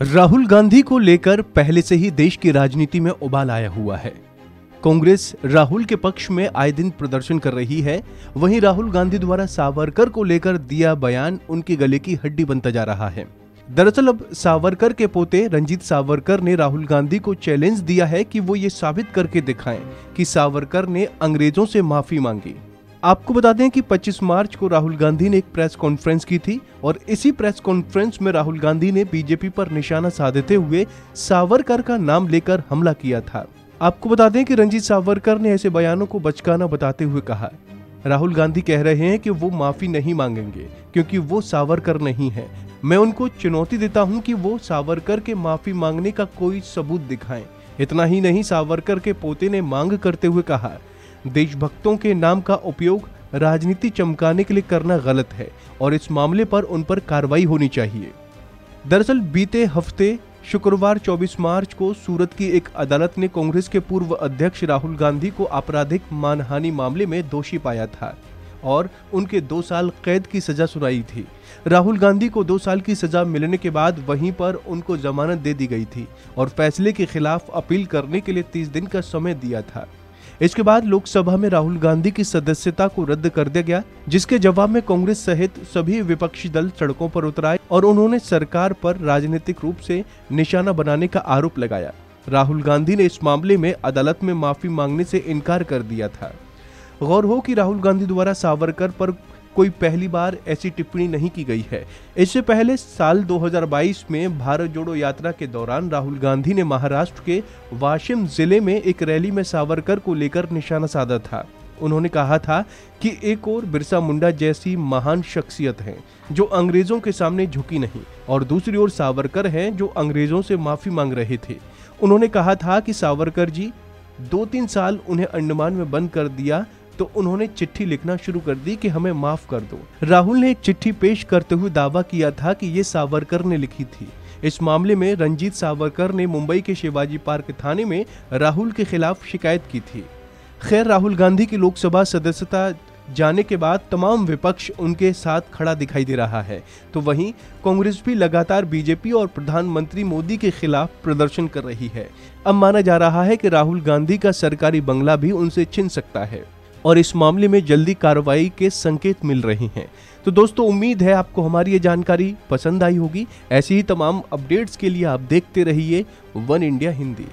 राहुल गांधी को लेकर पहले से ही देश की राजनीति में उबाल आया हुआ है। कांग्रेस राहुल के पक्ष में आए दिन प्रदर्शन कर रही है। वहीं राहुल गांधी द्वारा सावरकर को लेकर दिया बयान उनके गले की हड्डी बनता जा रहा है। दरअसल अब सावरकर के पोते रंजीत सावरकर ने राहुल गांधी को चैलेंज दिया है कि वो ये साबित करके दिखाएँ कि सावरकर ने अंग्रेज़ों से माफ़ी मांगी। आपको बता दें कि 25 मार्च को राहुल गांधी ने एक प्रेस कॉन्फ्रेंस की थी और इसी प्रेस कॉन्फ्रेंस में राहुल गांधी ने बीजेपी पर निशाना साधते हुए सावरकर का नाम लेकर हमला किया था। आपको बता दें कि रंजीत सावरकर ने ऐसे बयानों को बचकाना बताते हुए कहा, राहुल गांधी कह रहे हैं कि वो माफ़ी नहीं मांगेंगे, क्योंकि वो सावरकर नहीं है। मैं उनको चुनौती देता हूँ कि वो सावरकर के माफ़ी मांगने का कोई सबूत दिखाएँ। इतना ही नहीं, सावरकर के पोते ने मांग करते हुए कहा देशभक्तों के नाम का उपयोग राजनीति चमकाने के लिए करना गलत है और इस मामले पर उन पर कार्रवाई होनी चाहिए। दरअसल, बीते हफ़्ते, शुक्रवार 24 मार्च को सूरत की एक अदालत ने कांग्रेस के पूर्व अध्यक्ष राहुल गांधी को आपराधिक मानहानि मामले में दोषी पाया था और उनके दो साल कैद की सजा सुनाई थी। राहुल गांधी को दो साल की सजा मिलने के बाद वहीं पर उनको जमानत दे दी गई थी और फैसले के खिलाफ अपील करने के लिए तीस दिन का समय दिया था। इसके बाद लोकसभा में राहुल गांधी की सदस्यता को रद्द कर दिया गया, जिसके जवाब में कांग्रेस सहित सभी विपक्षी दल सड़कों पर उतर आए और उन्होंने सरकार पर राजनीतिक रूप से निशाना बनाने का आरोप लगाया। राहुल गांधी ने इस मामले में अदालत में माफ़ी मांगने से इनकार कर दिया था। गौर हो कि राहुल गांधी द्वारा सावरकर पर कोई पहली बार ऐसी टिप्पणी नहीं की गई है। इससे पहले साल 2022 में भारत जोड़ो यात्रा के दौरान राहुल गांधी ने महाराष्ट्र के वाशिम ज़िले में एक रैली में सावरकर को लेकर निशाना साधा था। उन्होंने कहा था कि एक और बिरसा मुंडा जैसी महान शख्सियत है, जो अंग्रेज़ों के सामने झुकी नहीं, और दूसरी ओर सावरकर हैं, जो अंग्रेज़ों से माफ़ी मांग रहे थे। उन्होंने कहा था कि सावरकर जी, दो तीन साल उन्हें अंडमान में बंद कर दिया तो उन्होंने चिट्ठी लिखना शुरू कर दी कि हमें माफ़ कर दो। राहुल ने एक चिट्ठी पेश करते हुए दावा किया था कि ये सावरकर ने लिखी थी। इस मामले में रंजीत सावरकर ने मुंबई के शिवाजी पार्क थाने में राहुल के खिलाफ शिकायत की थी। खैर, राहुल गांधी की लोकसभा सदस्यता जाने के बाद तमाम विपक्ष उनके साथ खड़ा दिखाई दे रहा है। तो वहीं कांग्रेस भी लगातार बीजेपी और प्रधानमंत्री मोदी के खिलाफ प्रदर्शन कर रही है। अब माना जा रहा है कि राहुल गांधी का सरकारी बंगला भी उनसे छिन सकता है। और इस मामले में जल्दी कार्रवाई के संकेत मिल रहे हैं। तो दोस्तों, उम्मीद है आपको हमारी ये जानकारी पसंद आई होगी। ऐसी ही तमाम अपडेट्स के लिए आप देखते रहिए वन इंडिया हिंदी।